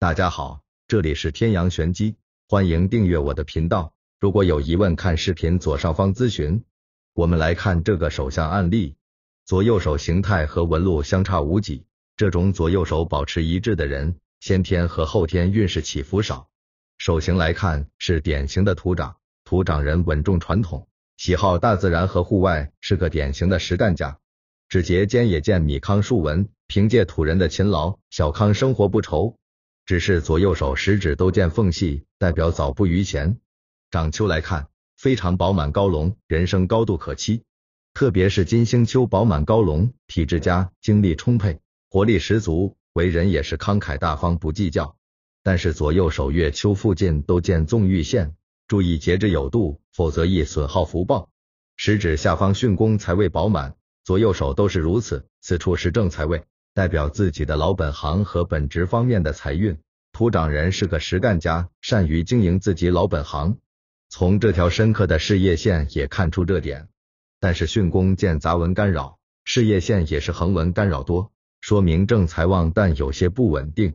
大家好，这里是天阳玄机，欢迎订阅我的频道。如果有疑问，看视频左上方咨询。我们来看这个手相案例，左右手形态和纹路相差无几，这种左右手保持一致的人，先天和后天运势起伏少。手型来看是典型的土长，土长人稳重传统，喜好大自然和户外，是个典型的实干家。指节间也见米糠竖纹，凭借土人的勤劳，小康生活不愁。只是左右手食指都见缝隙，代表早不于前。掌丘来看，非常饱满高隆，人生高度可期。特别是金星丘饱满高隆，体质佳，精力充沛，活力十足，为人也是慷慨大方，不计较。但是左右手月丘附近都见纵欲线，注意节制有度，否则易损耗福报。食指下方巽宫财位饱满。左右手都是如此，此处是正财位，代表自己的老本行和本职方面的财运。土长人是个实干家，善于经营自己老本行，从这条深刻的事业线也看出这点。但是巽宫见杂文干扰，事业线也是横纹干扰多，说明正财旺，但有些不稳定。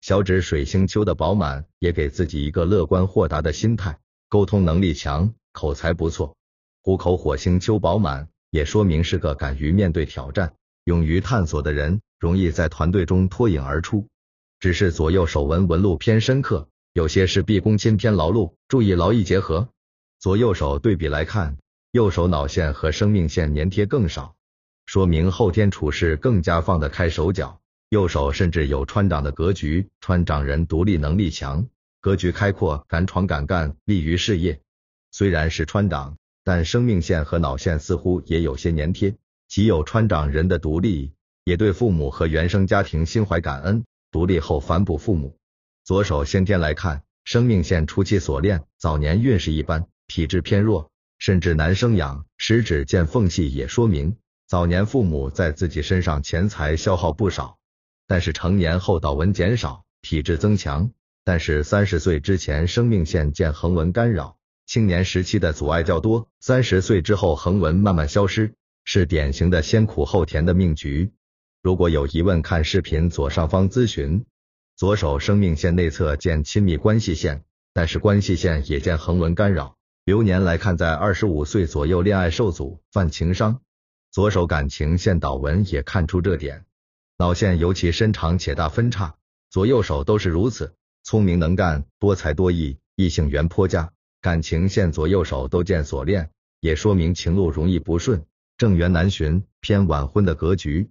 小指水星丘的饱满，也给自己一个乐观豁达的心态，沟通能力强，口才不错。虎口火星丘饱满。也说明是个敢于面对挑战、勇于探索的人，容易在团队中脱颖而出。只是左右手纹纹路偏深刻，有些是毕恭亲偏劳碌，注意劳逸结合。左右手对比来看，右手脑线和生命线粘贴更少，说明后天处事更加放得开手脚。右手甚至有川长的格局，川长人独立能力强，格局开阔，敢闯敢干，利于事业。虽然是川长。但生命线和脑线似乎也有些粘贴，既有川长人的独立，也对父母和原生家庭心怀感恩，独立后反哺父母。左手先天来看，生命线初期锁链，早年运势一般，体质偏弱，甚至难生养。食指见缝隙也说明早年父母在自己身上钱财消耗不少。但是成年后导纹减少，体质增强。但是三十岁之前生命线见横纹干扰。青年时期的阻碍较多，三十岁之后横纹慢慢消失，是典型的先苦后甜的命局。如果有疑问，看视频左上方咨询。左手生命线内侧见亲密关系线，但是关系线也见横纹干扰。流年来看，在二十五岁左右恋爱受阻，犯情伤。左手感情线导纹也看出这点，脑线尤其深长且大分叉，左右手都是如此。聪明能干，多才多艺，异性缘颇佳。感情线左右手都见锁链，也说明情路容易不顺，正缘难寻，偏晚婚的格局。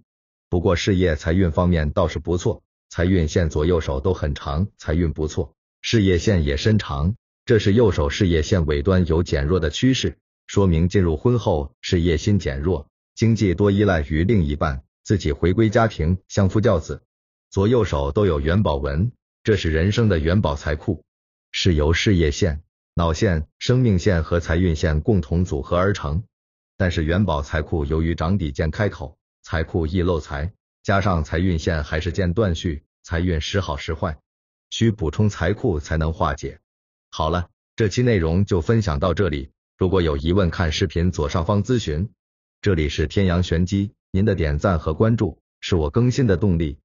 不过事业财运方面倒是不错，财运线左右手都很长，财运不错，事业线也深长。这是右手事业线尾端有减弱的趋势，说明进入婚后事业心减弱，经济多依赖于另一半，自己回归家庭，相夫教子。左右手都有元宝纹，这是人生的元宝财库，是由事业线。脑线、生命线和财运线共同组合而成，但是元宝财库由于掌底见开口，财库易漏财，加上财运线还是见断续，财运时好时坏，需补充财库才能化解。好了，这期内容就分享到这里，如果有疑问，看视频左上方咨询。这里是天阳玄机，您的点赞和关注是我更新的动力。